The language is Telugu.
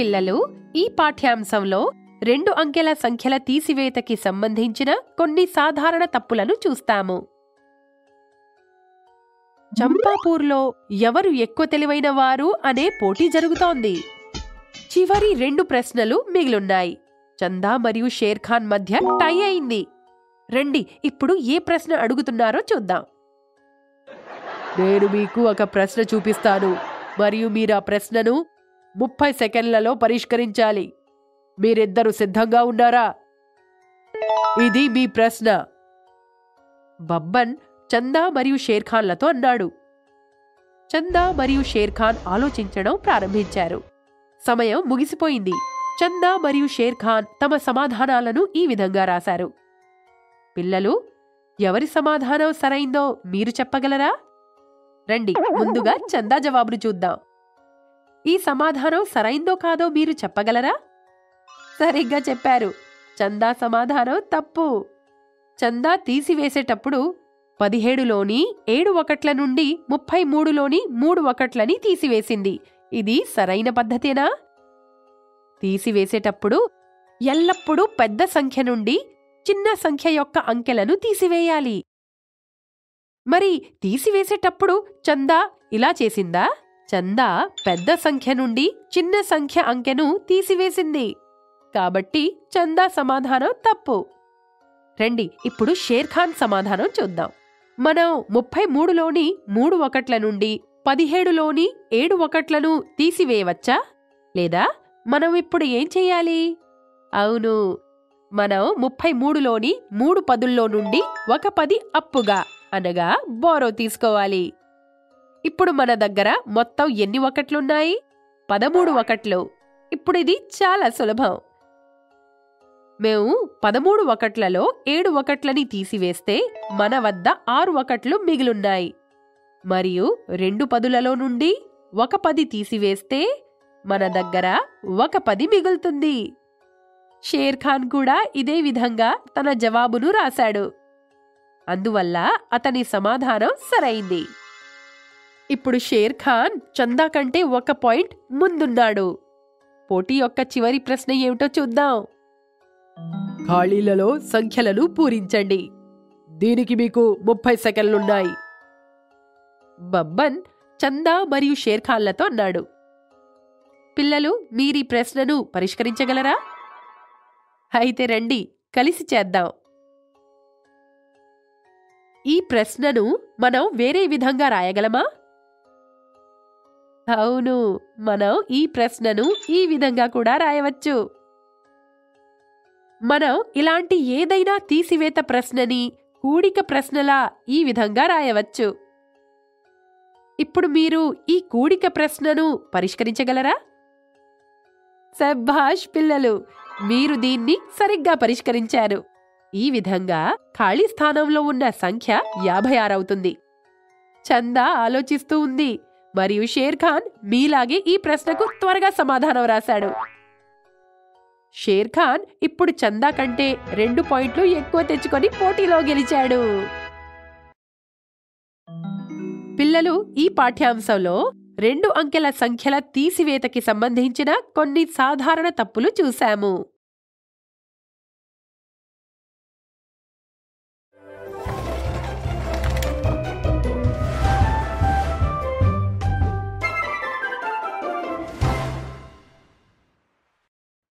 పిల్లలు ఈ పాఠ్యాంశంలో రెండు అంకెల సంఖ్యల తీసివేతకి సంబంధించిన కొన్ని సాధారణ తప్పులను చూస్తాము. చంపాపూర్లో ఎవరు ఎక్కువ తెలివైన వారు అనే పోటీ జరుగుతోంది. చివరి రెండు ప్రశ్నలు మిగిలున్నాయి. చందా మరియు షేర్ ఖాన్ మధ్య టై అయింది. రండి ఇప్పుడు ఏ ప్రశ్న అడుగుతున్నారో చూద్దాం. నేను మీకు ఒక ప్రశ్న చూపిస్తాను. మరియు మీరు ఆ ప్రశ్నను ముప్పై సెకండ్లలో పరిష్కరించాలి. మీరిద్దరు సిద్ధంగా ఉన్నారా? ఇది మీ ప్రశ్న. బబ్బన్ చందా మరియు షేర్ ఖాన్లతో అన్నాడు. చందా మరియు షేర్ ఖాన్ ఆలోచించడం ప్రారంభించారు. సమయం ముగిసిపోయింది. చందా మరియు షేర్ ఖాన్ తమ సమాధానాలను ఈ విధంగా రాశారు. పిల్లలు ఎవరి సమాధానం సరైందో మీరు చెప్పగలరా? రండి ముందుగా చందా జవాబును చూద్దాం. ఈ సమాధానం సరైందో కాదో మీరు చెప్పగలరా? సరిగ్గా చెప్పారు. చందా సమాధానం తప్పు. చందా తీసివేసేటప్పుడు పదిహేడులోని ఏడు ఒకట్ల నుండి ముప్పై మూడులోని మూడు ఒకట్లని తీసివేసింది. ఇది సరైన పద్ధతేనా? తీసివేసేటప్పుడు ఎల్లప్పుడూ పెద్ద సంఖ్య నుండి చిన్న సంఖ్య యొక్క అంకెలను తీసివేయాలి. మరి తీసివేసేటప్పుడు చందా ఇలా చేసిందా? చందా పెద్ద సంఖ్య నుండి చిన్న సంఖ్య అంకెను తీసివేసింది. కాబట్టి చందా సమాధానం తప్పు. రండి ఇప్పుడు షేర్ ఖాన్ సమాధానం చూద్దాం. మనం ముప్పై మూడులోని మూడు ఒకట్ల నుండి పదిహేడులోని ఏడు ఒకట్లను తీసివేయవచ్చా? లేదా మనం ఇప్పుడు ఏం చెయ్యాలి అవును మనం ముప్పై మూడులోని మూడు పదుల్లో నుండి ఒక పది అప్పుగా అనగా బోరో తీసుకోవాలి. ఇప్పుడు మన దగ్గర మొత్తం ఎన్ని ఒకట్లున్నాయి? పదమూడు ఒకట్లు. ఇప్పుడు ఇది చాలా సులభం. మేము పదమూడు ఒకట్లలో ఏడు ఒకట్లని తీసివేస్తే మన వద్ద ఆరు ఒకట్లు మిగిలున్నాయి. మరియు రెండు పదులలో నుండి ఒక పది తీసివేస్తే మన దగ్గర ఒక పది మిగులుతుంది. షేర్ ఖాన్ కూడా ఇదే విధంగా తన జవాబును రాశాడు. అందువల్ల అతని సమాధానం సరైంది. ఇప్పుడు షేర్ ఖాన్ చందా కంటే ఒక పాయింట్ ముందున్నాడు. పోటీ యొక్క చివరి ప్రశ్న ఏమిటో చూద్దాం. ఖాళీలలో సంఖ్యలను పూరించండి. దీనికి మీకు ముప్పై సెకండ్లున్నాయి. బబ్బన్ చందా మరియు షేర్ ఖాన్లతో అన్నాడు. పిల్లలు మీరీ ప్రశ్నను పరిష్కరించగలరా? అయితే రండి కలిసి చేద్దాం. ఈ ప్రశ్నను మనం వేరే విధంగా రాయగలమా? అవును మనం ఈ ప్రశ్నను ఈ విధంగా కూడా రాయవచ్చు. మనం ఇలాంటి ఏదైనా తీసివేత ప్రశ్నని కూడిక ప్రశ్నలా ఈ విధంగా రాయవచ్చు. ఇప్పుడు మీరు ఈ కూడిక ప్రశ్నను పరిష్కరించగలరా? సభాష్ పిల్లలు మీరు దీన్ని సరిగ్గా పరిష్కరించారు. ఈ విధంగా ఖాళీ స్థానంలో ఉన్న సంఖ్య యాభై ఆరవుతుంది చందా ఆలోచిస్తూ ఉంది మరియు షేర్ ఖాన్ మీలాగే ఈ ప్రశ్నకు త్వరగా సమాధానం రాశాడు. షేర్ ఖాన్ ఇప్పుడు చందా కంటే రెండు పాయింట్లు ఎక్కువ తెచ్చుకొని పోటీలో గెలిచాడు. పిల్లలు ఈ పాఠ్యాంశంలో రెండు అంకెల సంఖ్యల తీసివేతకి సంబంధించిన కొన్ని సాధారణ తప్పులు చూశాము.